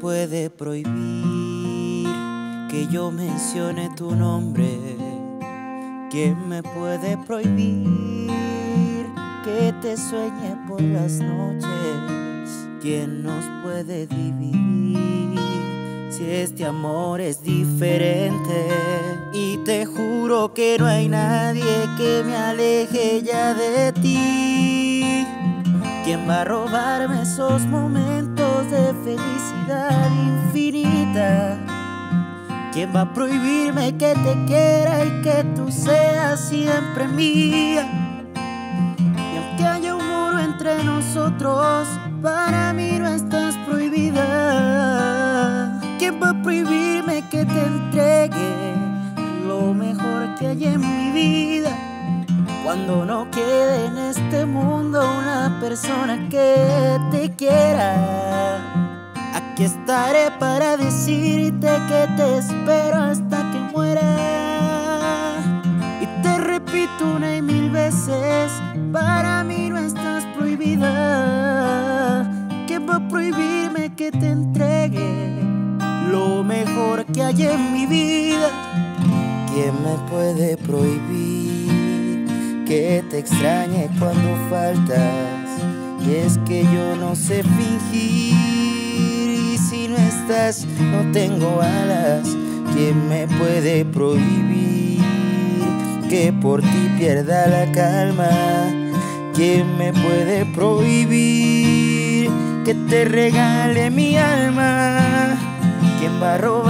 puede prohibir que yo mencione tu nombre? ¿Quién me puede prohibir que te sueñe por las noches? ¿Quién nos puede dividir si este amor es diferente? Y te juro que no hay nadie que me aleje ya de ti. ¿Quién va a robarme esos momentos de felicidad infinita? ¿Quién va a prohibirme que te quiera y que tú seas siempre mía? Y aunque haya un muro entre nosotros, para mí no estás no quede en este mundo una persona que te quiera, aquí estaré para decirte que te espero hasta que muera. Y te repito una y mil veces, para mí no estás prohibida. ¿Quién va a prohibirme que te entregue lo mejor que hay en mi vida? ¿Quién me puede prohibir? Que te extrañe cuando faltas. Y es que yo no sé fingir y si no estás no tengo alas. ¿Quién me puede prohibir que por ti pierda la calma? ¿Quién me puede prohibir que te regale mi alma? ¿Quién va a robarme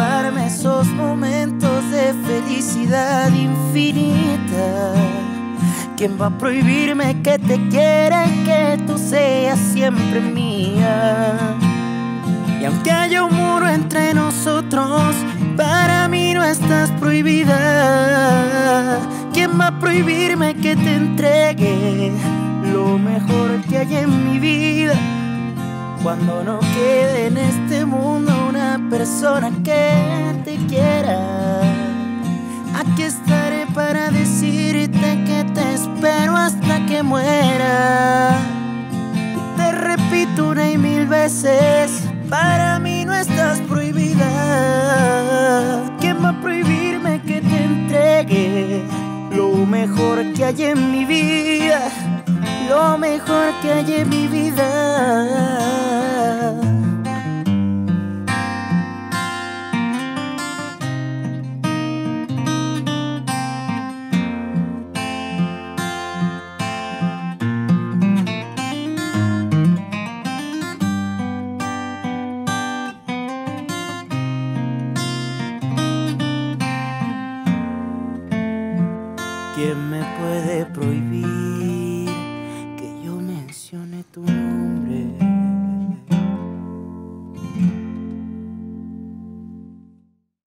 ¿Quién va a prohibirme que te quiera y que tú seas siempre mía? Y aunque haya un muro entre nosotros, para mí no estás prohibida. ¿Quién va a prohibirme que te entregue lo mejor que hay en mi vida? Cuando no quede en este mundo una persona que te quiera, para mí no estás prohibida. ¿Quién va a prohibirme que te entregue lo mejor que hay en mi vida? Lo mejor que hay en mi vida. ¿Quién me puede prohibir que yo mencione tu nombre?